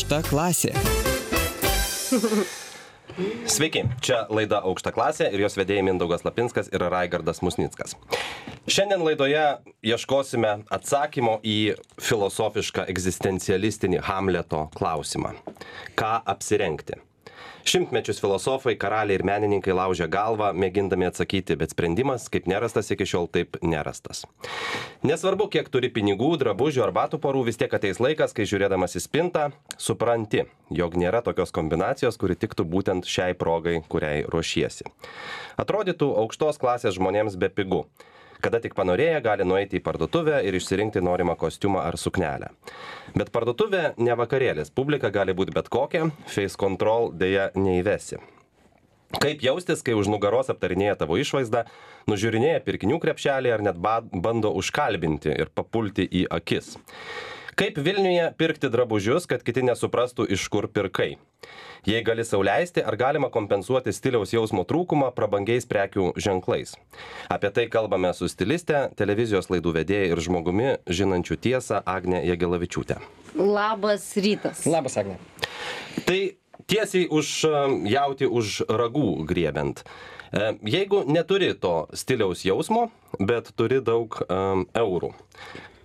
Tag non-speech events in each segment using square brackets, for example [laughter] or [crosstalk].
Aukšta klasė. Sveiki, čia laida Aukšta klasė ir jos vedėjai Mindaugas Lapinskas ir Raigardas Musnickas. Šiandien laidoje ieškosime atsakymo į filosofišką egzistencialistinį Hamleto klausimą. Ką apsirengti? Šimtmečius filosofai, karaliai ir menininkai laužė galvą, mėgindami atsakyti, bet sprendimas, kaip nerastas iki šiol, taip nerastas. Nesvarbu, kiek turi pinigų, drabužių ar batų porų, vis tiek ateis laikas, kai žiūrėdamas į spintą, supranti, jog nėra tokios kombinacijos, kuri tiktų būtent šiai progai, kuriai ruošiesi. Atrodytų aukštos klasės žmonėms be pigų kada tik panorėję gali nueiti į parduotuvę ir išsirinkti norimą kostiumą ar suknelę. Bet parduotuvė ne vakarėlis, publika gali būti bet kokia, face control dėja neįvesi. Kaip jaustis, kai už nugaros aptarinėja tavo išvaizdą, nužiūrinėja pirkinių krepšelį ar net bando užkalbinti ir papulti į akis. Kaip Vilniuje pirkti drabužius, kad kiti nesuprastų, iš kur pirkai? Jei gali sauliaisti, ar galima kompensuoti stiliaus jausmo trūkumą prabangiais prekių ženklais? Apie tai kalbame su stiliste, televizijos laidų vedėja ir žmogumi, žinančiu tiesą Agne Jagelavičiūtė. Labas rytas. Labas, Agne. Tai tiesiai už jauti už ragų griebiant. Jeigu neturi to stiliaus jausmo, bet turi daug um, eurų,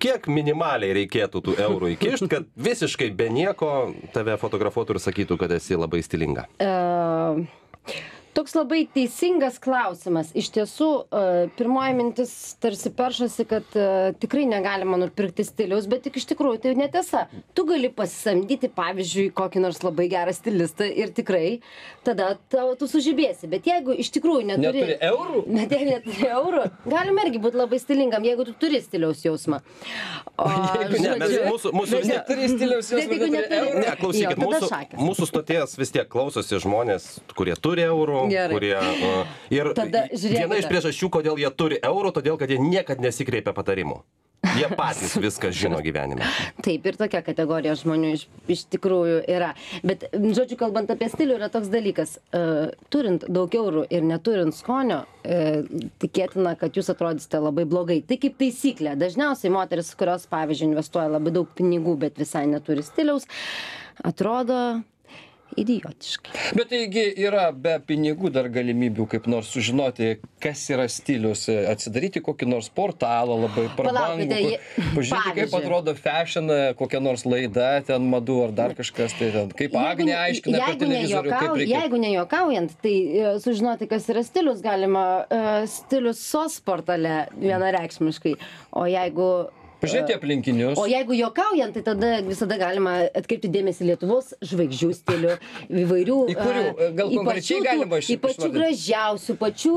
kiek minimaliai reikėtų tų eurų įkišt, kad visiškai be nieko tave fotografuotų ir sakytų, kad esi labai stilinga? Uh, toks labai teisingas klausimas iš tiesų e, pirmoji mintis tarsi peršasi kad e, tikrai negalima nupirkti stiliaus bet tik iš tikrųjų tai netiesa tu gali pasisamdyti pavyzdžiui kokį nors labai gerą stilistą ir tikrai tada tau tu sužibėsi bet jeigu iš tikrųjų neturi Neturi eurų? [laughs] bet jei neturi eurų galima irgi būt labai stilingam jeigu tu turi stiliaus jausmą [laughs] o jeigu Ne, mes, mūsų, mūsų vis tiek Neturi stiliaus eurų. Ne, klausykit, mūsų, mūsų stoties vis tiek klausosi žmonės, kurie turi eurų, Gerai. kurie... Uh, ir Tada žiūrėkite. viena iš priežasčių, kodėl jie turi eurų, todėl kad jie niekada nesikreipia patarimų. Jie patys [laughs] viską žino gyvenime. Taip, ir tokia kategorija žmonių iš, iš tikrųjų yra. Bet, žodžiu, kalbant apie stilių, yra toks dalykas. Uh, turint daug eurų ir neturint skonio, uh, tikėtina, kad jūs atrodysite labai blogai. Tai kaip taisyklė. Dažniausiai moteris, kurios, pavyzdžiui, investuoja labai daug pinigų, bet visai neturi stiliaus, atrodo idiotiškai. Bet taigi yra be pinigų dar galimybių kaip nors sužinoti, kas yra stilius, atsidaryti kokį nors portalą labai prabangų. Kur- Pažiūrėti, kaip atrodo fashion, kokia nors laida ten madų ar dar kažkas. Tai ten, kaip Agnė ne- aiškina per televizorių, kaip nejuokau- reikia. Jeigu nejuokaujant, tai e, sužinoti, kas yra stilius, galima uh, stilius SOS portale vienareikšmiškai. O jeigu Pažiūrėti aplinkinius. O jeigu juokaujant, tai tada visada galima atkreipti dėmesį Lietuvos žvaigždžių stilių, įvairių. Į kurių? e, Gal į konkrečiai galima iš- Į pačių gražiausių, pačių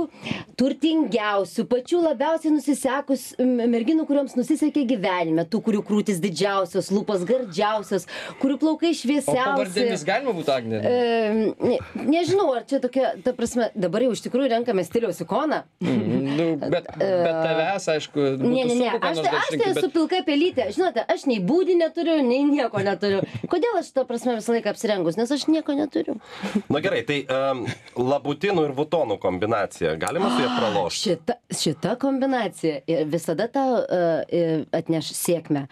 turtingiausių, pačių labiausiai nusisekus merginų, kuriuoms nusisekė gyvenime, tų, kurių krūtis didžiausios, lūpos gardžiausios, kurių plaukai šviesiausi. pavardėmis galima būtų Agnė? E, ne, nežinau, ar čia tokia, ta prasme, dabar jau iš tikrųjų renkame stiliaus ikoną. Mm, nu, bet, bet tavęs, aišku, Ne, ne, ne, aš, aš tai išrinkti, esu pilka pelytė. Žinote, aš nei būdį neturiu, nei nieko neturiu. Kodėl aš tą prasme visą laiką apsirengus? Nes aš nieko neturiu. Na gerai, tai um, labutinų ir vutonų kombinacija. Galima su jie pralošti. Šita, šita kombinacija ir visada tau uh, atneš sėkmę.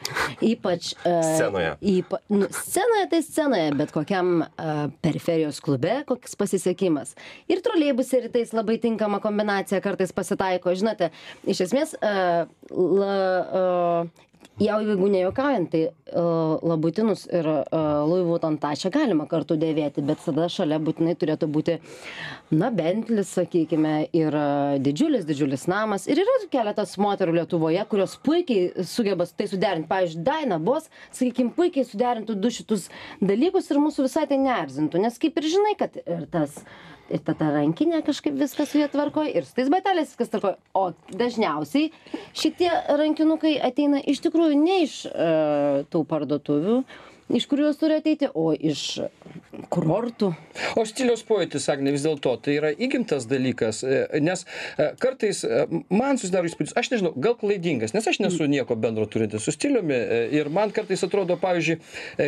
Ypač. Uh, Scenoje. Ypa, nu, scenoje tai scenoje, bet kokiam uh, periferijos klube koks pasisekimas. Ir troleibusė rytais labai tinkama kombinacija kartais pasitaiko. Žinote, iš esmės, uh, la, uh, Jau jeigu nejuokaujant, tai uh, labutinus ir uh, Louis Vuitton tašę galima kartu dėvėti, bet tada šalia būtinai turėtų būti, na, bentlis, sakykime, ir uh, didžiulis, didžiulis namas. Ir yra keletas moterų Lietuvoje, kurios puikiai sugeba tai suderinti. Pavyzdžiui, Daina Bos, sakykime, puikiai suderintų du šitus dalykus ir mūsų visai tai neerzintų, nes kaip ir žinai, kad ir tas ir ta, ta rankinė kažkaip viskas su ja tvarkoja, ir su tais bateliais viskas tvarkoja. O dažniausiai šitie rankinukai ateina iš tikrųjų ne iš e, tų parduotuvių, iš kurių jos turi ateiti, o iš kurortų. O stiliaus pojūtis, Agne, vis dėlto, tai yra įgimtas dalykas, e, nes e, kartais e, man susidaro įspūdis, aš nežinau, gal klaidingas, nes aš nesu nieko bendro turintis su stiliumi ir man kartais atrodo, pavyzdžiui,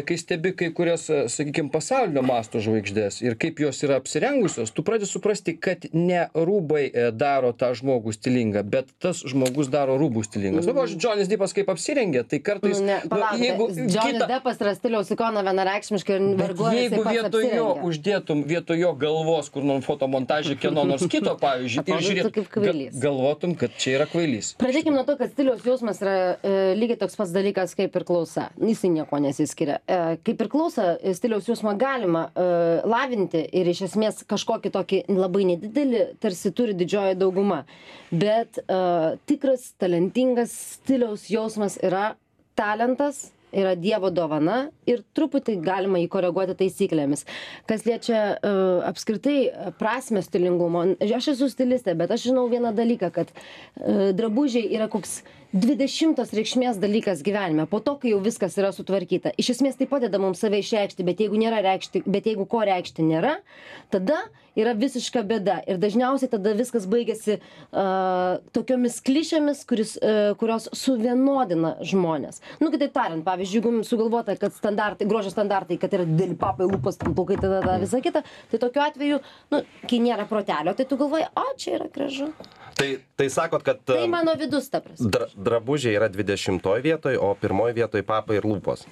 kai stebi kai kurias, sakykime, pasaulinio masto žvaigždės ir kaip jos yra apsirengusios, tu pradedi suprasti, kad ne rūbai daro tą žmogų stilingą, bet tas žmogus daro rūbų stilingas. Nu, pavyzdžiui, Džonis Dipas kaip apsirengė, tai kartais, Nu, ne, palaukite, Johnny kitą- Deppas yra stiliaus ikoną vienareikšmiškai ir vargu ar jisai jeigu pats vietoj jo apsirengia. uždėtum vietoj jo galvos kur nors fotomontaže kieno nors kito pavyzdžiui ir Atrodytų žiūrėt kaip kvailys. ga- galvotum kad čia yra kvailys Pradėkime nuo to, kad stiliaus jausmas yra e, lygiai toks pats dalykas kaip ir klausa. Jisai nieko nesiskiria. E, kaip ir klausa, e, stiliaus jausmą galima e, lavinti ir iš esmės kažkokį tokį labai nedidelį tarsi turi didžioji dauguma. Bet e, tikras, talentingas stiliaus jausmas yra talentas. Yra Dievo dovana ir truputį galima jį koreguoti taisyklėmis. Kas liečia uh, apskritai prasme stilingumo, aš esu stilistė, bet aš žinau vieną dalyką, kad uh, drabužiai yra koks dvidešimtos reikšmės dalykas gyvenime po to kai jau viskas yra sutvarkyta. Iš esmės tai padeda mums save išreikšti bet jeigu nėra reikšti bet jeigu ko reikšti nėra tada yra visiška bėda. Ir dažniausiai tada viskas baigiasi a, tokiomis klišėmis kuris a, kurios suvienodina žmones nu kitaip tariant pavyzdžiui jeigu sugalvota kad standartai grožio standartai kad yra dideli papai lūpos plaukai tada visa kita tai tokiu atveju nu kai nėra protelio tai tu galvoji o čia yra gražu Tai, tai sakot, kad tai mano vidus ta prasme dra, drabužiai yra 20 vietoj, o pirmoji vietoj papai ir lūpos.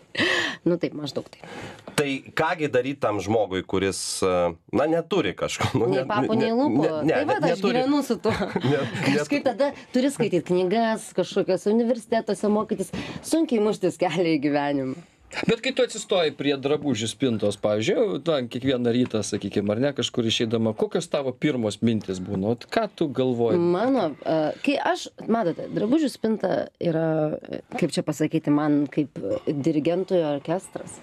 [laughs] nu taip maždaug taip Tai kągi daryti tam žmogui, kuris, uh, na, neturi kažko. Nu, Nei ne- papų, ne- nei lūpų. Ne, ne, tai va, ne- aš gyvenu su tuo. [laughs] Kažkaip tada turi skaityti knygas, kažkokios universitetuose mokytis, sunkiai muštis kelią į gyvenimą. Bet kai tu atsistoji prie drabužių spintos pavyzdžiui na kiekvieną rytą sakykim ar ne kažkur išeidama kokios tavo pirmos mintys būna vat ką tu galvoji Mano, kai aš, matote, drabužių spinta yra, kaip čia pasakyti, man kaip dirigentui orkestras.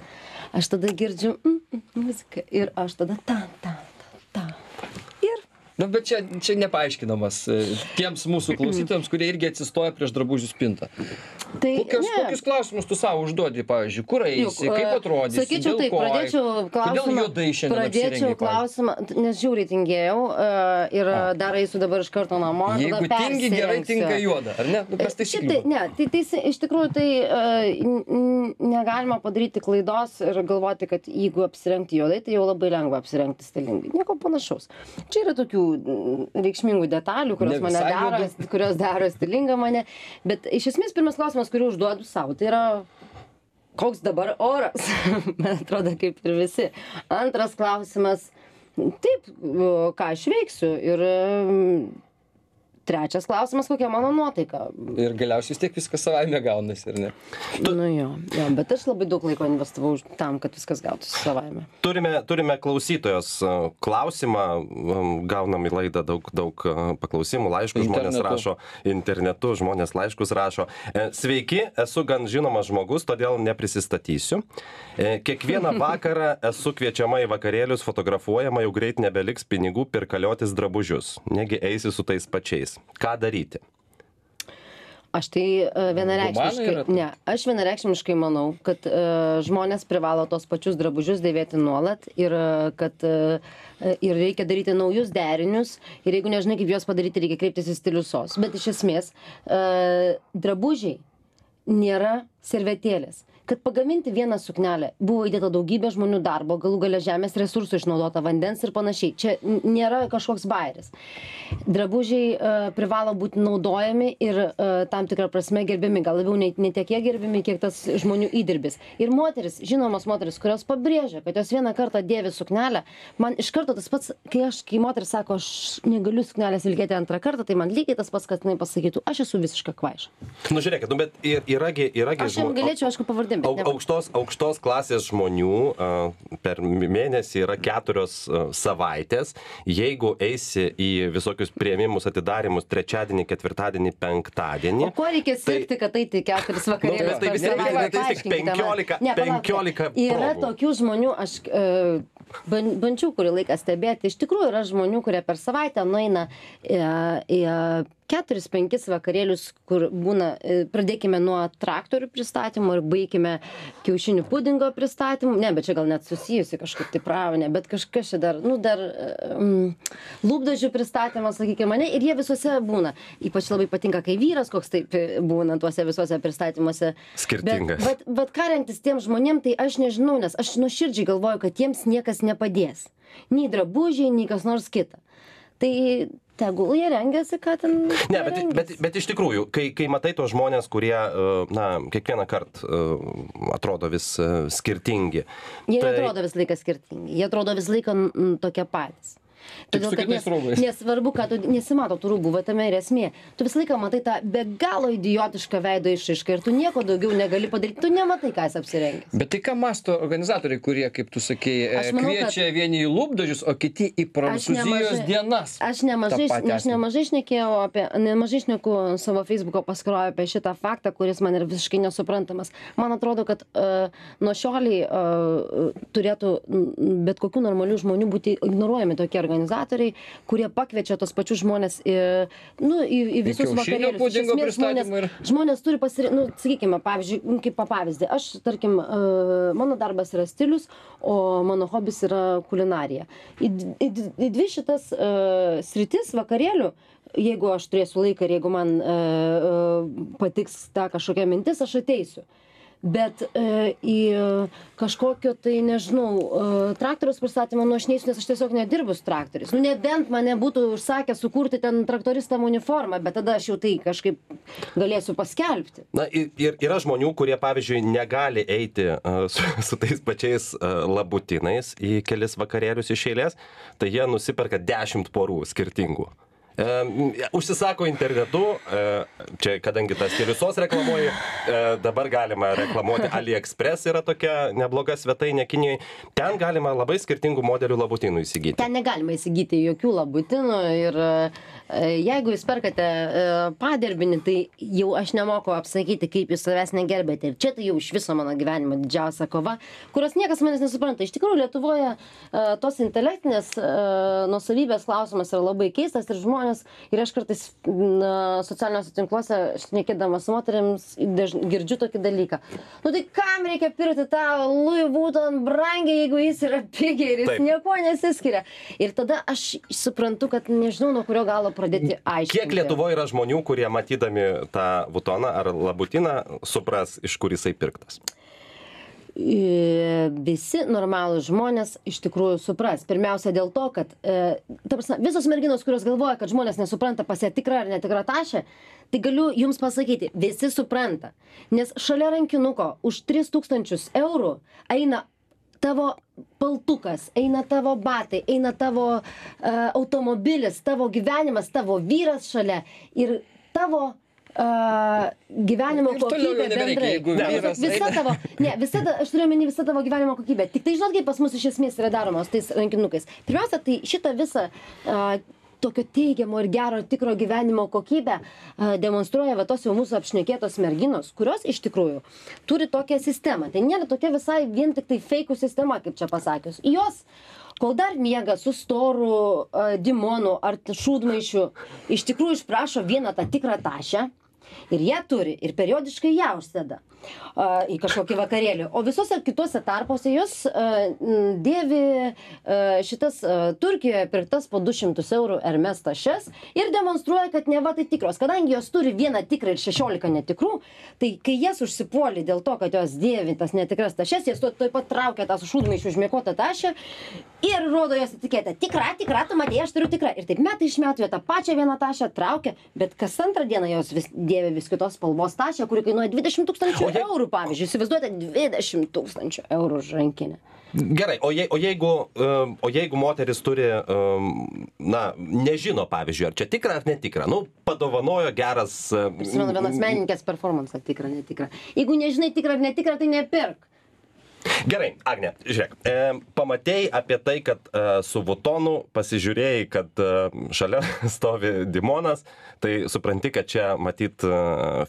Aš tada girdžiu mm, mm, muziką ir aš tada ta, ta, ta, ta. Nu bet čia čia nepaaiškinamas e, tiems mūsų klausytojams kurie irgi atsistoja prieš drabužių spintą tai kokius ne. kokius klausimus tu sau užduodi pavyzdžiui kur eisi Juk, kaip e, atrodysi Sakyčiau taip, ko pradėčiau klausimą. Pradėčiau klausimą, nes žiūriai tingėjau e, ir dar eisiu dabar iš karto namo. jeigu tingi gerai tinka juoda ar ne nu kas Šiaip taisyklių tai, ne, tai teisi, iš tikrųjų tai negalima padaryti klaidos ir galvoti, kad jeigu apsirengti juodai, tai jau labai lengva apsirengti stilingai. Nieko panašaus. Čia yra tokių reikšmingų detalių, kurios Ne mane daro, [laughs] kurios daro stilingą mane. Bet iš esmės pirmas klausimas, kurį užduodu savo, tai yra koks dabar oras? [laughs] Man atrodo, kaip ir visi. Antras klausimas, taip, ką aš veiksiu. Ir mm, trečias klausimas, kokia mano nuotaika. ir galiausiai vis tiek viskas savaime gaunasi ar ne Nu jo, jo, bet aš labai daug laiko investavau tam, kad viskas gautųsi savaime. Turime, turime klausytojos klausimą, gaunam į laidą daug, daug paklausimų, laiškus žmonės Internetu. rašo internetu, žmonės laiškus rašo. E, Sveiki, esu gan žinomas žmogus, todėl neprisistatysiu. E, Kiekvieną [laughs] vakarą esu kviečiama į vakarėlius, fotografuojama, jau greit nebeliks pinigų pirkaliotis drabužius. Negi eisi su tais pačiais. Ką daryti? Aš tai yra vienareikšmiškai, ne, aš vienareikšmiškai manau, kad uh, žmonės privalo tos pačius drabužius dėvėti nuolat ir uh, kad uh, ir reikia daryti naujus derinius ir jeigu nežinai, kaip juos padaryti, reikia kreiptis į stiliusos. Bet iš esmės uh, drabužiai nėra servetėlės. Kad pagaminti vieną suknelę buvo įdėta daugybė žmonių darbo, galų gale žemės resursų išnaudota, vandens ir panašiai. Čia nėra kažkoks bairis. Drabužiai uh, privalo būti naudojami ir uh, tam tikrą prasme gerbiami, gal labiau ne, ne tiek jie gerbiami, kiek tas žmonių įdirbis. Ir moteris, žinomos moteris, kurios pabrėžia, kad jos vieną kartą dėvi suknelę, man iš karto tas pats, kai aš, kai moteris sako, aš negaliu suknelės vilkėti antrą kartą, tai man lygiai tas pats, kad jinai pasakytų, aš esu visiška kvaiša. Nu žiūrėkit, nu bet ir- yragi, yragi Aš jam galėčiau, aišku, pavardėm. Bet Au, aukštos, aukštos klasės žmonių per mėnesį yra keturios savaitės. Jeigu eisi į visokius prieimimus, atidarimus trečiadienį, ketvirtadienį, penktadienį. O ko reikia Tai- sirgti, kad tai tik keturis vakarėlius? Nu, bet tai vis tiek- tai vis tiek Paaiškinkite man. 15 Ne. 15 Yra progų. tokių žmonių, aš e, ban- bandžiau kurį laiką stebėti, iš tikrųjų yra žmonių, kurie per savaitę nueina į, į keturis, penkis vakarėlius, kur būna, e, pradėkime nuo traktorių pristatymų ir baigime kiaušinių pudingo pristatymų. Ne, bet čia gal net susijusi kažkaip tai pramonė, bet kažkas čia dar, nu, dar um, lūpdažių pristatymas, sakykime, mane, ir jie visuose būna. Ypač labai patinka, kai vyras koks taip e, būna tuose visuose pristatymuose. Skirtingas. Bet, bet, bet ką rengtis tiem žmonėm, tai aš nežinau, nes aš nuoširdžiai galvoju, kad jiems niekas nepadės. Nei drabužiai, nei kas nors kita. Tai tegul jie rengiasi ką ten Ne, bet, bet, bet iš tikrųjų, kai, kai matai tos žmonės, kurie, e, na, kiekvieną kartą atrodo vis e, skirtingi. Jie tai- neatrodo visą laiką skirtingi, jie atrodo visą laiką tokie patys. Su kad kitais [laughs] rūbais. nesvarbu, kad tu nesimato tų rūbų, va tame ir esmė. Tu visą laiką matai tą be galo idiotišką veido išraišką ir tu nieko daugiau negali padaryti, tu nematai, ką jis apsirengęs. Bet tai ką masto organizatoriai, kurie, kaip tu sakei, Aš manau, kviečia kad... vieni į lūpdažius, o kiti į Prancūzijos nemažai- dienas. Aš nemažai, aš nemažai šnekėjau apie, nemažai šneku savo Facebook'o paskyroje apie šitą faktą, kuris man yra visiškai nesuprantamas. Man atrodo, kad uh, nuo šioliai uh, turėtų mm, bet kokių normalių žmonių būti ignoruojami tokie organizatoriai, kurie pakviečia tos pačius žmonės į, nu, į, į visus vakarėlius. Iš esmės žmonės, ir- žmonės turi pasirinkti, nu, sakykime, pavyzdžiui, nu, kaip pa- pavyzdį, aš, tarkim, uh, mano darbas yra stilius, o mano hobis yra kulinarija. Į, į, į dvi šitas uh, sritis vakarėlių, jeigu aš turėsiu laiką ir jeigu man uh, uh, patiks ta kažkokia mintis, aš ateisiu. Bet uh, į kažkokio tai, nežinau, uh, traktoriaus pristatymą nu aš neįsiu, nes aš tiesiog nedirbu su traktoriais. Nu, nebent mane būtų užsakę sukurti ten traktoristam uniformą, bet tada aš jau tai kažkaip galėsiu paskelbti. Na ir, ir yra žmonių, kurie, pavyzdžiui, negali eiti uh, su, [laughs] su tais pačiais labutinais į kelis vakarėlius iš eilės, tai jie nusiperka dešimt porų skirtingų. Užsisako internetu, e, čia kadangi tas keliusos reklamuoju, e, dabar galima reklamuoti [laughs] AliExpress yra tokia nebloga svetainė Kinijoje, ten galima labai skirtingų modelių labutinų įsigyti. Ten negalima įsigyti jokių labutinų ir e, jeigu jūs perkate padirbinį, tai jau aš nemoku apsakyti, kaip jūs savęs negerbėte. Ir čia tai jau iš viso mano gyvenimo didžiausia kova, kurios niekas manęs nesupranta. Iš tikrųjų, Lietuvoje tos intelektinės nusavybės klausimas yra labai keistas ir žmonės, ir aš kartais na, socialiniuose tinkluose, šnekėdamas su moteriams, girdžiu tokį dalyką. Nu tai kam reikia pirkti tą Louis Vuitton brangiai, jeigu jis yra pigiai ir jis Taip. nieko nesiskiria. Ir tada aš suprantu, kad nežinau, nuo kurio galo pradėti aiškinti. Kiek Lietuvoje yra žmonių, kurie matydami tą vutoną ar labutiną supras, iš kur jisai pirktas? E, visi normalūs žmonės iš tikrųjų supras. Pirmiausia dėl to, kad e, prasme, visos merginos, kurios galvoja, kad žmonės nesupranta pas ją tikrą ar netikrą tašę, tai galiu jums pasakyti, visi supranta. Nes šalia rankinuko už 3000 eurų eina tavo paltukas, eina tavo batai, eina tavo uh, automobilis, tavo gyvenimas, tavo vyras šalia ir tavo uh, gyvenimo Ir kokybė bendrai. Ne, vyras visa tavo, ne, visa, aš turiu omeny visą tavo gyvenimo kokybę. Tik tai žinot, kaip pas mus iš esmės yra daroma su tais rankinukais. Pirmiausia, tai šitą visą uh, tokio teigiamo ir gero tikro gyvenimo kokybę demonstruoja va tos jau mūsų apšnekėtos merginos, kurios iš tikrųjų turi tokią sistemą. Tai nėra tokia visai vien tik tai feikų sistema, kaip čia pasakius. Jos kol dar miega su storu dimonu ar šūdmaišiu, iš tikrųjų išprašo vieną tą tikrą tašę. Ir jie turi, ir periodiškai ją užsėda. a, į kažkokį vakarėlį. O visose kitose tarpuose jos dėvi šitas Turkijoje pirktas po 200 eurų Hermes tašes ir demonstruoja, kad neva tai tikros. Kadangi jos turi vieną tikrą ir 16 netikrų, tai kai jas užsipuoli dėl to, kad jos dėvi tas netikras tašes, jas tuoj tuoj pat traukia tą šūdmaišį užmėkotą tašę ir rodo jos etiketę. Tikra, tikra, tu matėjai, aš turiu tikrą. Ir taip metai iš metų jie tą pačią vieną tašę traukia, bet kas antrą dieną jos vis dėvi vis kitos spalvos tašę, kuri kainuoja 20 tūkstančių O jei- eurų, pavyzdžiui. Įsivaizduojate, 20 tūkstančių eurų už rankinę. Gerai, o, je, o, jeigu, o jeigu moteris turi, na, nežino, pavyzdžiui, ar čia tikra ar netikra, nu, padovanojo geras. Prisimenu vienos menininkės performance, tikrą, netikrą. Jeigu nežinai tikrą ar netikrą, tai nepirk. Gerai, Agne, žiūrėk, e, pamatėjai apie tai, kad e, su Vutonu pasižiūrėjai, kad e, šalia [laughs] stovi Dimonas, tai supranti, kad čia matyt e,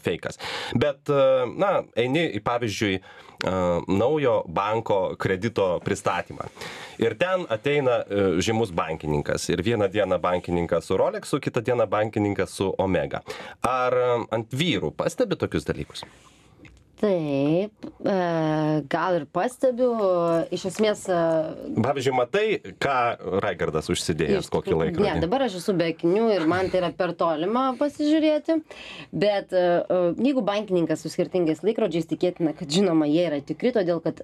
fejkas. Bet, e, na, eini į pavyzdžiui e, naujo banko kredito pristatymą. Ir ten ateina e, žymus bankininkas. Ir vieną dieną bankininkas su Rolexu, kitą dieną bankininkas su Omega. Ar e, ant vyrų pastebi tokius dalykus? Taip, e, gal ir pastebiu, iš esmės. e, Pavyzdžiui, matai, ką Raigardas užsidėjęs, Iš kokį laikrodį. Ne, dabar aš esu be akinių ir man tai yra per tolima pasižiūrėti. Bet uh, jeigu bankininkas su skirtingais laikrodžiais, tikėtina, kad žinoma, jie yra tikri, todėl kad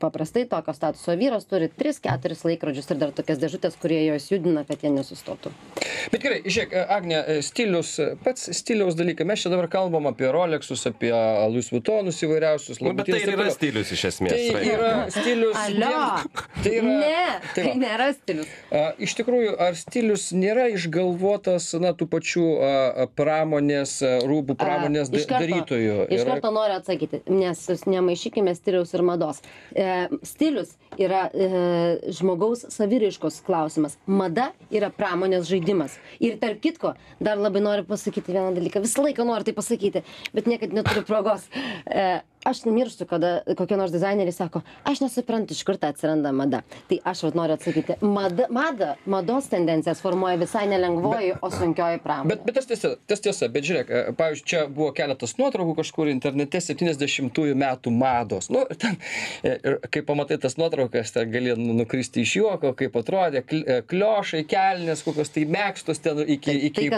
paprastai tokio statuso vyras turi tris keturis laikrodžius ir dar tokias dėžutes kurie juos judina kad jie nesustotų Bet gerai, žiūrėk, e, Agne, e, stilius, e, pats stiliaus dalykai, mes čia dabar kalbam apie Rolexus, apie Louis Vuittonus įvairiausius, Nu, bet tai ir yra stilius iš esmės. Tai Raigardai. yra stilius. alio [laughs] Tai yra, ne tai tai va. nėra stilius A, iš tikrųjų, ar stilius nėra išgalvotas, na, tų pačių a, a, pramonės, a, rūbų pramonės A, iš karto- darytojų? Iš Yra- karto noriu atsakyti, nes nemaišykime stiliaus ir mados. E, stilius yra e, žmogaus saviraiškos klausimas. Mada yra pramonės žaidimas. Ir tarp kitko, dar labai noriu pasakyti vieną dalyką. Visą laiką noriu tai pasakyti, bet niekad neturiu progos. E, aš mirštu, kada kokie nors dizaineriai sako, aš nesuprantu, iš kur ta atsiranda mada. Tai aš vat noriu atsakyti, mada, mada, mados tendencijas formuoja visai nelengvoji, o sunkioji pramonė. Bet, bet tas tiesa, tas tiesa, bet žiūrėk, e, pavyzdžiui, čia buvo keletas nuotraukų kažkur internete 70-ųjų metų mados. Nu, ten, e, ir kai pamatai tas nuotraukas, ten gali nu- nukristi iš juoko, kaip atrodė, e, kliošai, kelnes, kokios tai mėgstos ten iki, Tai- iki tai,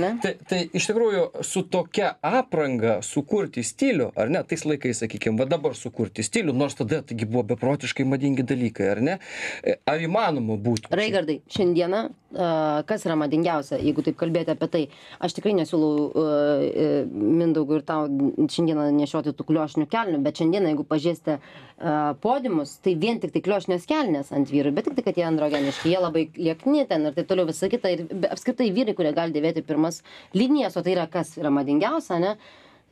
ne? Tai, tai iš tikrųjų su tokia apranga sukurti stilių, ar ne, tais laikais, sakykime, va dabar sukurti stilių, nors tada taigi buvo beprotiškai madingi dalykai, ar ne? E, Ar įmanoma būtų? Raigardai, šiandieną, kas yra madingiausia, jeigu taip kalbėti apie tai, aš tikrai nesiūlau e, Mindaugui ir tau šiandieną nešioti tų kliošinių kelnių, bet šiandieną, jeigu pažiūrėsite a, podiumus, tai vien tik tai kliošinės kelnės ant vyrų, bet tik tai, kad jie androgeniški, jie labai liekni ten ir taip toliau visą kitą. Ir apskritai vyrai, kurie gali dėvėti pirmas linijas, o tai yra kas yra madingiausia, ne?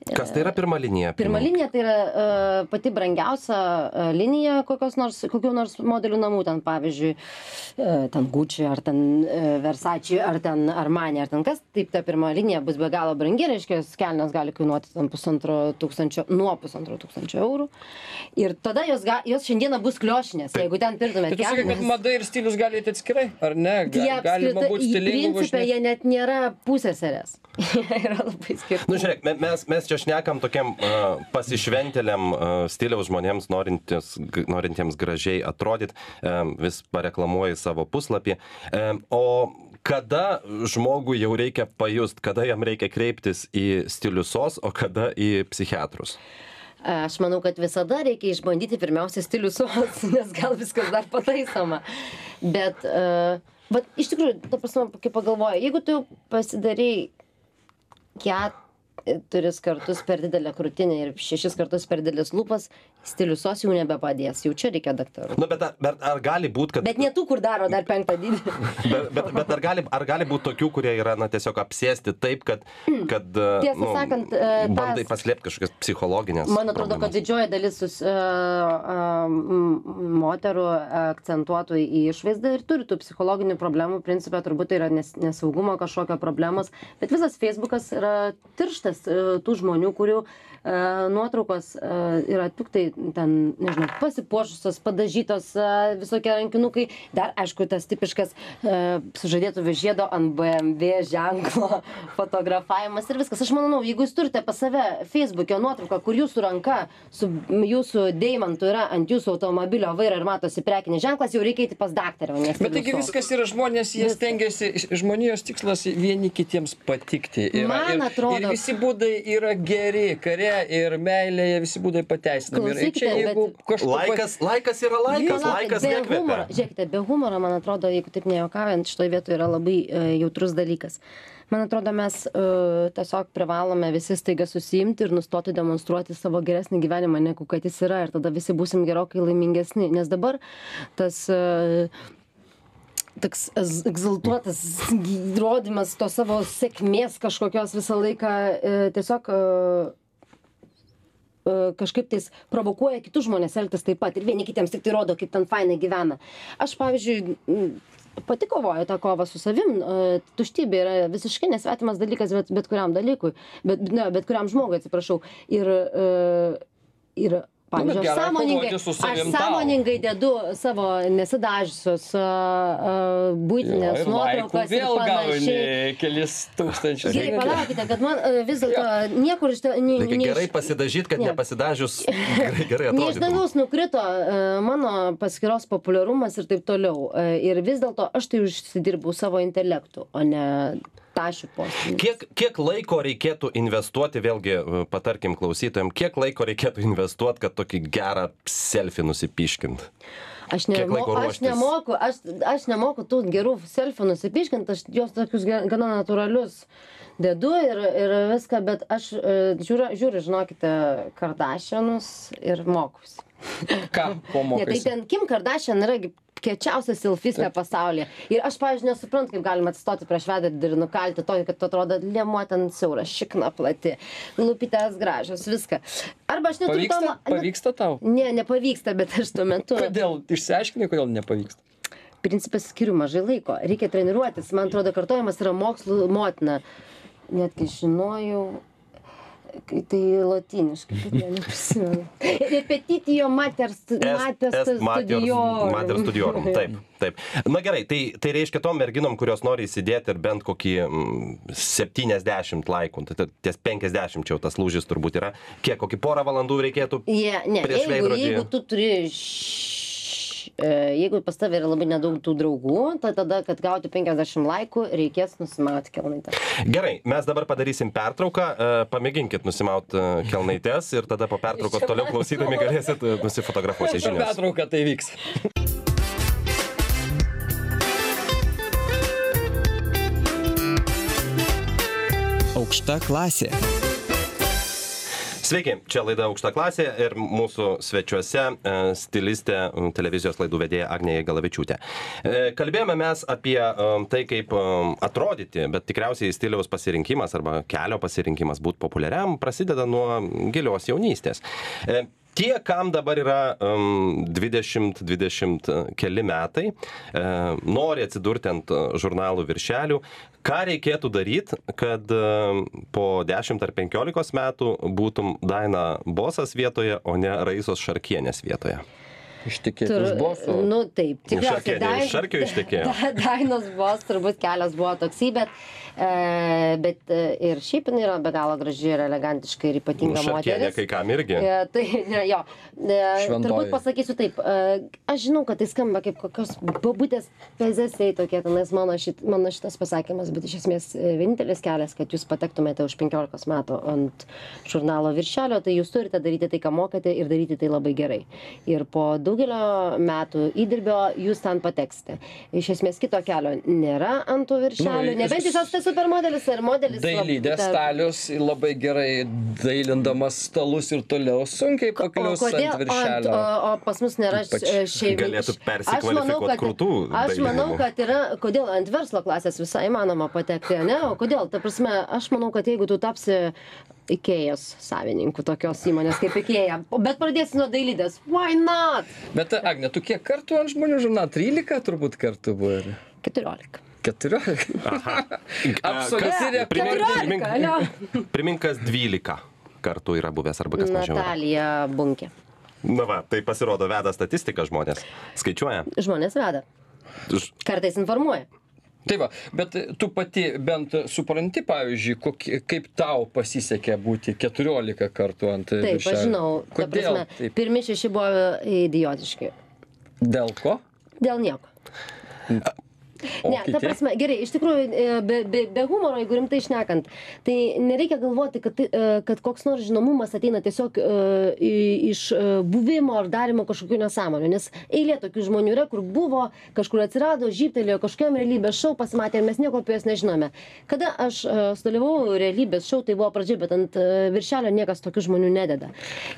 Kas tai yra pirma linija? Pirma linija tai yra uh, pati brangiausia uh, linija kokios nors, kokių nors modelių namų, ten pavyzdžiui, uh, ten Gucci ar ten uh, Versace ar ten Armani ar ten kas, taip ta pirma linija bus be galo brangi, reiškia, kelnes gali kainuoti ten pusantro tūkstančio, nuo pusantro tūkstančio eurų. Ir tada jos, ga, jos šiandieną bus kliošinės, jeigu ten Tai pirktumėte tu sakai, kad mada ir stilius gali eiti atskirai, ar ne? Ga- Jie Galima būti principę, važinėti. jie net nėra pusėserės. [laughs] Yra labai skirtingi. Nu, žiūrėk, me- mes, mes čia šnekam tokiam uh, pasišventėliam uh, stiliaus žmonėms, norintiems, norintiems gražiai atrodyti, um, vis pareklamuoji savo puslapį. Um, o kada žmogui jau reikia pajust, kada jam reikia kreiptis į stiliusos, o kada į psichiatrus? Aš manau, kad visada reikia išbandyti pirmiausia stilių sos, [laughs] nes gal viskas dar pataisoma. Bet, uh, bet iš tikrųjų, ta prasme, kai pagalvoju, jeigu tu pasidarai keturis kartus per didelę krūtinę ir šešis kartus per didelis lūpas, stilių sos jau nebepadės, jau čia reikia daktarų. Nu, bet, ar- bet ar gali būti, kad... Bet ne tų, kur daro dar penktą dydį. [laughs] Bet, bet, bet ar gali, ar gali būti tokių, kurie yra na, tiesiog apsėsti taip, kad... kad Tiesą sakant, e, bandai tas- paslėpti kažkokias psichologinės. Man atrodo, kad problemas. didžioji dalis sus, uh, uh, moterų akcentuotų į išvaizdą ir turi tų psichologinių problemų. Principė turbūt tai yra nes, nesaugumo kažkokio problemos. Bet visas Facebookas yra tirštas uh, tų žmonių, kurių uh, nuotraukos uh, yra tik tai ten, nežinau, pasipuošusios, padažytos, uh, visokie rankinukai. Dar, aišku, tas tipiškas uh, sužadėtų žiedo ant BMW ženklo [laughs] fotografavimas ir viskas. Aš manau, jeigu jūs turite pas save Facebook'e nuotrauką, kur jūsų ranka su jūsų deimantu yra ant jūsų automobilio vairo ir matosi prekinis ženklas, jau reikia eiti pas daktarą. o ne Bet taigi viskas yra žmonės, jie stengiasi, žmonijos tikslas vieni kitiems patikti. Yra, Man atrodo- Ir visi būdai yra geri, kare ir meilėje visi būdai pateisinami. Ir Jeigu bet- kažko... Laikas, laikas yra laikas, Palaukit, laikas be nekvepia. humoro, žiūrėkite, be humoro, man atrodo, jeigu taip nejuokaujant, šitoje vietoje yra labai e, jautrus dalykas. Man atrodo, mes uh, tiesiog privalome visi staiga susijimti ir nustoti demonstruoti savo geresnį gyvenimą, negu kad jis yra. Ir tada visi būsim gerokai laimingesni. Nes dabar tas uh, toks egzaltuotas rodymas to savo sėkmės kažkokios visą laiką e, tiesiog e, kažkaip tais provokuoja kitus žmones elgtis taip pat ir vieni kitiems tik tai rodo, kaip ten fainai gyvena. Aš, pavyzdžiui, pati kovoju tą kovą su savim, e, tuštybė yra visiškai nesvetimas dalykas bet, bet kuriam dalykui, bet, ne, bet kuriam žmogui, atsiprašau. Ir, e, ir Pavyzdžiui, aš gerai sąmoningai, aš sąmoningai dedu savo nesidažysios uh, būtinės nuotraukas ir vėl panašiai. gauni kelis tūkstančius. Gerai, palaukite, kad man e, vis dėlto niekur iš to... Ne, Reikia ne gerai pasidažyti, kad Ne. nepasidažius gerai, gerai [laughs] Ne iš dangaus nukrito e, mano paskiros populiarumas ir taip toliau. E, Ir vis dėlto aš tai užsidirbau savo intelektu, o ne tašių postinį. Kiek, kiek laiko reikėtų investuoti, vėlgi, e, patarkim klausytojams, kiek laiko reikėtų investuoti, kad tokį gerą selfie nusipiškint? Aš, nemo, aš nemoku, aš, aš nemoku tų gerų selfių nusipiškinti, aš juos tokius gana natūralius dedu ir, ir viską, bet aš e, žiūriu, žiūriu, žinokite, Kardashianus ir mokusi. ką [laughs] Ne, tai ten Kim Kardashian yra gi kiečiausia selfistė pasaulyje. Ir aš, pavyzdžiui, nesuprantu, kaip galima atsistoti prieš veidrodį ir nukalti tokį, kad atrodo liemuo ten siauras, šikna plati, lūpytės gražios, viską. Arba aš neturiu pavyksta? tam- pavyksta tau? Ne, nepavyksta, bet aš tuo metu. kodėl? Išsiaiškinai kodėl nepavyksta? Principe skiriu mažai laiko. Reikia treniruotis. Man atrodo kartojimas yra mokslų motina. Netgi žinojau kai tai lotyniškai ne neprisimenu repetitio mater stu- mater Est mater- studiorum mater studiorum. Taip, taip. Na gerai, tai, tai reiškia tom merginom, kurios nori įsidėti ir bent kokį mm, 70 laikų, tai ta- ties 50 čia jau tas lūžis turbūt yra. Kiek, kokį porą valandų reikėtų? Jie, ne, Prieš jeigu, veidrodį. jeigu tu turi, š- jeigu pas tavę yra labai nedaug tų draugų, tai tada, kad gauti 50 laikų, reikės nusimauti kelnaitę. Gerai, mes dabar padarysim pertrauką, e, pamėginkit nusimauti kelnaites ir tada po pertraukos toliau klausydami galėsit e, nusifotografuoti žinias. pertrauką tai vyks Aukšta klasė. Sveiki, čia laida aukšta klasė ir mūsų svečiuose e, stilistė televizijos laidų vedėja Agnėja Galavičiūtė. E, Kalbėjome mes apie e, tai, kaip atrodyti, bet tikriausiai stiliaus pasirinkimas arba kelio pasirinkimas būti populiariam prasideda nuo gilios jaunystės. E, Tie, kam dabar yra um, 20-20 keli metai, e, nori atsidurti ant e, žurnalų viršelių, ką reikėtų daryti, kad e, po 10 ar 15 metų būtum Daina Bosas vietoje, o ne Raisos Šarkienės vietoje. ištekėti Tur- už boso Nu taip, tikriausiai. Iš Šarkio ištekėjo. Da- [laughs] Dainos bos, turbūt kelias buvo toksai, bet, e, bet e, ir šiaip jinai yra be galo graži ir elegantiška ir ypatinga Šarkienė moteris. kai kam irgi. E, tai ne, jo. E, Šventoji. turbūt pasakysiu taip. E, aš žinau, kad tai skamba kaip kokios babutės pezesiai tokie, tenais mano, šit, mano šitas pasakymas, bet iš esmės e, vienintelis kelias, kad jūs patektumėte už 15 metų ant žurnalo viršelio, tai jūs turite daryti tai, ką mokate ir daryti tai labai gerai. Ir po daugelio metų įdirbio jūs ten pateksite. Iš esmės kito kelio nėra ant tų viršelių, Nu, nebent jūs esate supermodelis ar modelis. dailydė lab- stalius labai gerai dailindamas stalus ir toliau sunkiai paklius ant ant, viršelio o, o pas mus nėra Ypač šeimų. galėtų persikvalifikuot krūtų Aš manau, dailininku. kad yra, kodėl ant verslo klasės visai įmanoma patekti, ne? O kodėl? Ta prasme, aš manau, kad jeigu tu tapsi Ikėjos savininku tokios įmonės kaip Ikėja, bet pradėsi nuo dailydės, why not? bet Agne tu kiek kartų ant žmonių žurnalų 13 turbūt kartų buvo ir 14. 14 [laughs] absoliuti Kas- rekordė primink- 14, primink- alio. Primink, kas 12 kartų yra buvęs arba kas mažiau. Natalija Bunkė. Na va, tai pasirodo, veda statistiką žmonės. Skaičiuoja. Žmonės veda. Kartais informuoja. Tai va, bet tu pati bent supranti, pavyzdžiui, kokie, kaip tau pasisekė būti 14 kartų ant Taip, aš viršelio? žinau. Kodėl? prasme, Taip. pirmi šeši buvo idiotiški. Dėl ko? Dėl nieko. O Ne, ta kiti? prasme, gerai, iš tikrųjų, e, be, be, be humoro, jeigu rimtai šnekant, tai nereikia galvoti, kad, e, kad koks nors žinomumas ateina tiesiog e, iš buvimo ar darimo kažkokių nesąmonių, nes eilė tokių žmonių yra, kur buvo, kažkur atsirado, žyptelėjo kažkokiam realybės šou, pasimatė ir mes nieko apie juos nežinome. Kada aš sudalyvau realybės šou, tai buvo pradžia, bet ant viršelio niekas tokių žmonių nededa.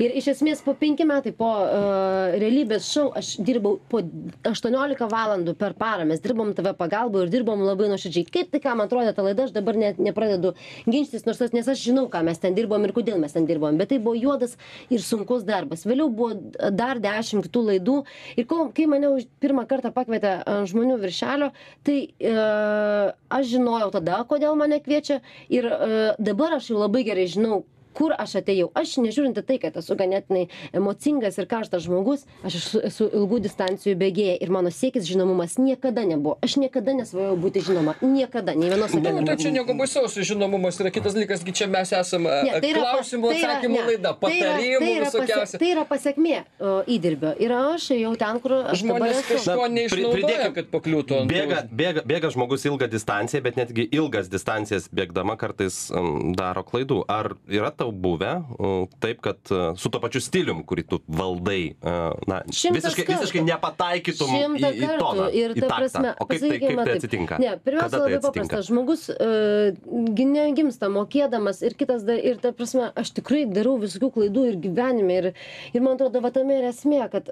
Ir iš esmės po penki metai po uh, realybės šou aš dirbau po 18 valandų per parą, mes dirbom tave pagalbą ir dirbom labai nuoširdžiai. Kaip tai, man atrodė ta laida, aš dabar net nepradedu ginčytis, nors aš, nes aš žinau, ką mes ten dirbom ir kodėl mes ten dirbom, bet tai buvo juodas ir sunkus darbas. Vėliau buvo dar dešimt kitų laidų ir kol, kai mane už pirmą kartą pakvietė ant žmonių viršelio, tai uh, aš žinojau tada, kodėl mane kviečia ir uh, dabar aš jau labai gerai žinau, kur aš atėjau aš nežiūrint į tai kad esu ganėtinai emocingas ir karštas žmogus aš esu esu ilgų distancijų bėgėja ir mano siekis žinomumas niekada nebuvo aš niekada nesvajojau būti žinoma niekada nei vienos Nu, tai čia nieko baisaus, žinomumas yra kitas dalykas, gi čia mes esame Ne, tai yra, klausimų tai yra- atsakymų ne, laida, tai yra- patarimų tai yra visokiausia. Tai yra pasiekmė o, įdirbio. Ir aš jau ten, kur aš dabar Žmonės esu. kažko neišnaudoja, kad pakliūtų ant Bėga, bėga, bėga žmogus ilgą distanciją, bet netgi ilgas distancijas bėgdama kartais um, daro klaidų. Ar yra tau buvę taip, kad uh, su to pačiu stilium, kurį tu valdai, uh, na, visiškai, visiškai nepataikytum į, į toną, Ir į ta taktą? prasme, o kaip tai, kaip tai atsitinka? Ne, pirmiausia, tai labai paprasta. Žmogus uh, negimsta mokėdamas ir kitas, dar, ir ta prasme, aš tikrai darau visokių klaidų ir gyvenime. Ir, ir man atrodo, va tame ir esmė, kad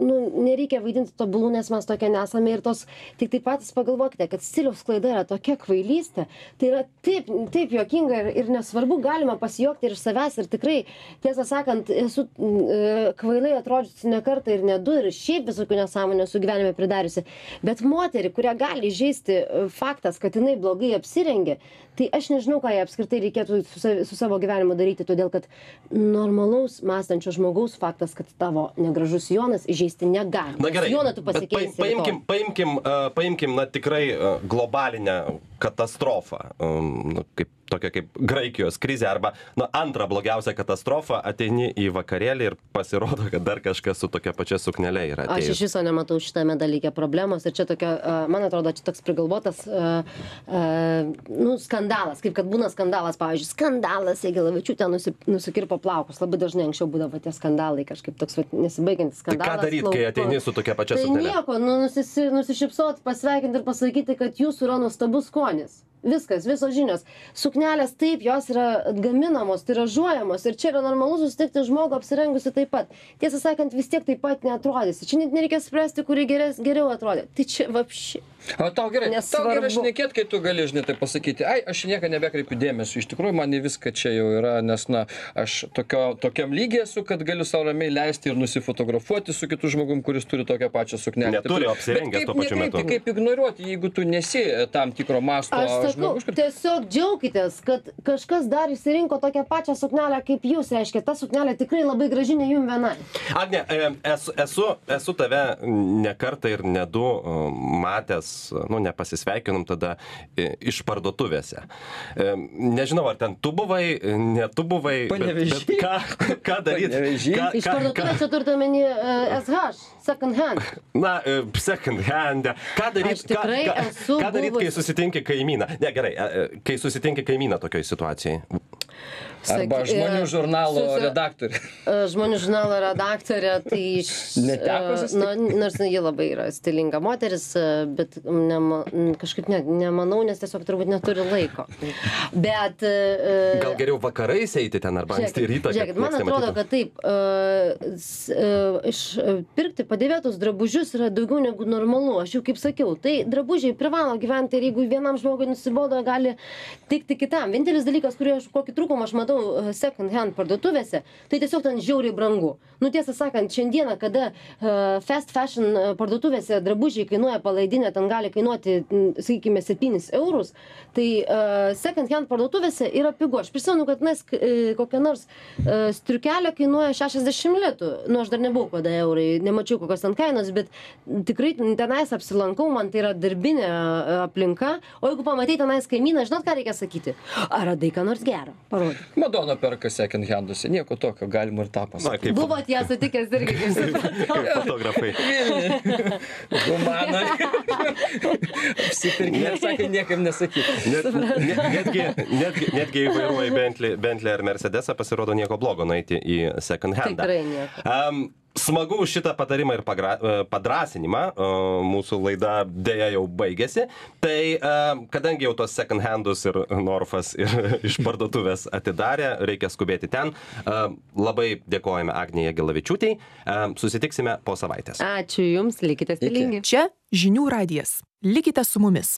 nu, nereikia vaidinti tobulų, nes mes tokie nesame. Ir tos, tik taip patys pagalvokite, kad stiliaus klaida yra tokia kvailystė. Tai yra taip, taip juokinga ir, ir nesvarbu, galima pasijokti ir iš savęs. Ir tikrai, tiesą sakant, esu uh, kvailai atrodžiusi ne kartą ir ne du ir šiaip visokių nesąmonių esu gyvenime pridariusi. Bet moterį, kurią gali žaisti faktas, kad jinai blogai apsirengė, tai aš nežinau, ką jai apskritai reikėtų su, su savo gyvenimu daryti, todėl kad normalaus mąstančio žmogaus faktas, kad tavo negražus Jonas įžeisti negali. Na gerai, Joną tu pasikeisi. paim- paimkim, paimkim, uh, paimkim, na tikrai uh, globalinę katastrofą, um, kaip tokia kaip Graikijos krizė arba na, antrą blogiausią katastrofą, ateini į vakarėlį ir pasirodo, kad dar kažkas su tokia pačia suknelė yra. Aš atėjus. iš viso nematau šitame dalyke problemos ir čia tokia, man atrodo, čia toks prigalvotas, nu, skandalas, kaip kad būna skandalas, pavyzdžiui, skandalas, Egelavičiūtė nusi, nusikirpo plaukus, labai dažnai anksčiau būdavo tie skandalai, kažkaip toks nesibaigiantis Tai skandalas. ką daryti, kai ateini su tokia pačia Tai suknelė? nieko, nu, nusisi, nusišypsot, pasveikinti ir pasakyti, kad jūsų yra nuostabus skonis. Viskas, visos žinios. Suknelės taip, jos yra gaminamos, tiražuojamos ir čia yra normalu susitikti žmogų apsirengusi taip pat. Tiesą sakant, vis tiek taip pat neatrodys. Čia net nereikia spręsti, kuri geres, geriau atrodė. Tai čia vapši. O tau gerai, tau Nesvarbu. gerai šnekėt, kai tu gali, žinai, tai pasakyti, ai, aš į nieką nebekreipiu dėmesio, iš tikrųjų man į viską čia jau yra, nes, na, aš tokio, tokiam lygiai esu, kad galiu savo ramiai leisti ir nusifotografuoti su kitu žmogum, kuris turi tokią pačią suknelę. Neturi Taip, apsirengęs tuo pačiu metu. Kaip ignoruoti, jeigu tu nesi e, tam tikro masto sakau, tiesiog džiaukitės, kad kažkas dar išsirinko tokią pačią suknelę kaip jūs. Reiškia, ta suknelė tikrai labai graži, ne jum vienai. Agne, e, esu, esu, esu tave ne kartą ir ne du e, matęs, nu, nepasisveikinom tada e, iš parduotuvėse. E, Nežinau, ar ten tu buvai, ne tu buvai. bet- Panevėžy? bet Ką, ką daryti? Panevėžy? Iš parduotuvės čia turite omeny SH, second hand. Na, second hand. Ką daryti, Aš tikrai ką, ką, esu ką daryt, kai susitinki kaimyną? Ne, gerai, e, e, kai susitinki kaimyną tokioj situacijai. Arba žmonių e, žurnalo susi- redaktorius. E, Žmonių žurnalo redaktorė, tai iš... Neteko e, susitikt? nu, Nors ji labai yra stilinga moteris, bet nema, kažkaip ne, nemanau, nes tiesiog turbūt neturi laiko. Bet... Gal geriau vakarais eiti ten arba anksti rytą? kad Žiūrėkit, man atrodo, kad taip, uh, s, uh, iš uh, pirkti padėvėtus drabužius yra daugiau negu normalu. Aš jau kaip sakiau, tai drabužiai privalo gyventi ir jeigu vienam žmogui nusibodo, gali tikti kitam. Vienintelis dalykas, kurį aš kokį trūkumą aš matau uh, second hand parduotuvėse, tai tiesiog ten žiauriai brangu. Nu tiesą sakant, šiandieną, kada uh, fast fashion uh, parduotuvėse drabužiai kainuoja palaidinę, ten gali kainuoti, sakykime, 7 eurus, tai second hand parduotuvėse yra pigu. Aš prisimenu, kad nes kokia nors striukelė kainuoja 60 litų. Nu, aš dar nebuvau kada eurai, nemačiau kokios ten kainos, bet tikrai tenais apsilankau, man tai yra darbinė aplinka. O jeigu pamatai tenais kaimyną, žinot, ką reikia sakyti? Ar radai ką nors gerą? Parodyk. Madona perka second handuose, nieko tokio, galima ir tą pasakyti. kaip, Buvot ją sutikęs irgi, kaip [laughs] fotografai. [laughs] Humana. [laughs] Apsipirkinėt, sakė, niekam nesakyti. Net, net, netgi, netgi, netgi jei vairuoji Bentley, Bentley ar Mercedesą, pasirodo nieko blogo nueiti į second hand. Tikrai nieko. Um, smagu už šitą patarimą ir pagra, e, padrasinimą. Mūsų laida dėja jau baigėsi. Tai e, kadangi jau tos second handus ir Norfas ir [laughs] iš parduotuvės atidarė, reikia skubėti ten. E, Labai dėkojame Agnijai Gilavičiūtei. Susitiksime po savaitės. Ačiū Jums, likite stilingi. Čia žinių radijas. Likite su mumis.